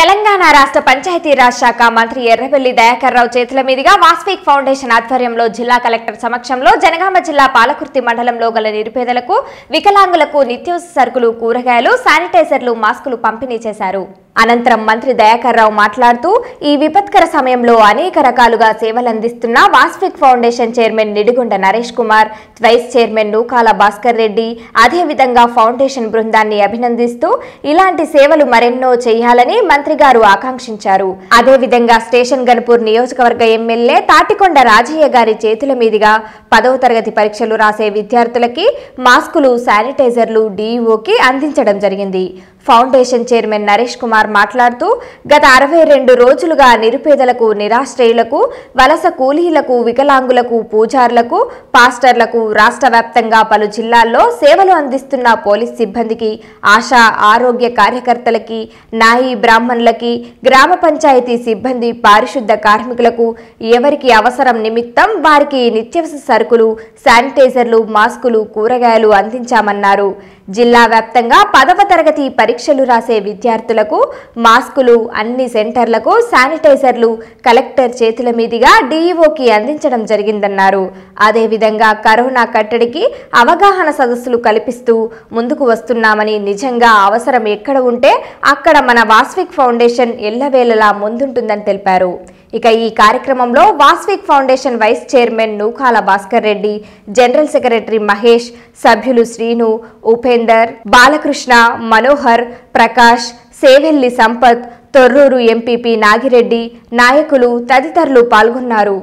తెలంగాణ రాష్ట్ర పంచాయతీరాజ్ శాఖ మంత్రి ఎర్రబెల్లి దయాకర్ రావు చేతుల మీదుగా వాస్విక్ ఫౌండేషన్ ఆధ్వర్యంలో జిల్లా కలెక్టర్ సమక్షంలో జనగామ జిల్లా పాలకుర్తి మండలంలో గల నిరుపేదలకు వికలాంగులకు నిత్యావసర సరుకులు కూరగాయలు శానిటైజర్లు మాస్కులు పంపిణీ చేశారు. అనంతరం మంత్రి దయాకర్ రావు మాట్లాడుతూ ఈ విపత్కర సమయంలో అనేక రకాలుగా సేవలందిస్తున్న Vasfik foundation chairman Nidugunda Naresh Kumar vice chairman Nukala Bhaskar Reddy అదేవిధంగా ఫౌండేషన్ బృందాన్ని అభినందిస్తూ ఇలాంటి సేవలు మరెన్నో చేయాలని మంత్రి గారు ఆకాంక్షించారు. అదేవిధంగా స్టేషన్ గన్పూర్ నియోజకవర్గ ఎమ్మెల్యే తాటికొండ రాజయ్య గారి చేతుల మీదుగా పదవ తరగతి పరీక్షలు రాసే విద్యార్థులకి మాస్కులు శానిటైజర్లు డీఈఓకి అందించడం జరిగింది. ఫౌండేషన్ చైర్మన్ నరేష్ కుమార్ మాట్లాడుతూ గత అరవై రెండు రోజులుగా నిరుపేదలకు నిరాశ్రయులకు వలస కూలీలకు వికలాంగులకు పూజారులకు పాస్టర్లకు రాష్ట్ర వ్యాప్తంగా పలు జిల్లాల్లో సేవలు అందిస్తున్న పోలీస్ సిబ్బందికి ఆశా ఆరోగ్య కార్యకర్తలకి నాయి బ్రాహ్మణులకి గ్రామ పంచాయతీ సిబ్బంది పారిశుద్ధ కార్మికులకు ఎవరికి అవసరం నిమిత్తం వారికి నిత్యవసర సరుకులు శానిటైజర్లు మాస్కులు కూరగాయలు అందించామన్నారు. జిల్లా వ్యాప్తంగా పదవ తరగతి పరీక్షలు రాసే విద్యార్థులకు మాస్కులు అన్ని సెంటర్లకు శానిటైజర్లు కలెక్టర్ చేతుల మీదుగా డీఈఓకి అందించడం జరిగిందన్నారు. అదేవిధంగా కరోనా కట్టడికి అవగాహన సదస్సులు కల్పిస్తూ ముందుకు వస్తున్నామని నిజంగా అవసరం ఎక్కడ ఉంటే అక్కడ మన వాస్విక్ ఫౌండేషన్ ఎల్లవేళలా ముందుంటుందని తెలిపారు. ఇక ఈ కార్యక్రమంలో Vasvik foundation vice chairman Nukala Bhaskar Reddy general secretary Mahesh సభ్యులు శ్రీను ఉపేందర్ బాలకృష్ణ మనోహర్ ప్రకాష్ సేవెల్లి సంపత్ తొర్రూరు ఎంపీపీ నాగిరెడ్డి నాయకులు తదితరులు పాల్గొన్నారు.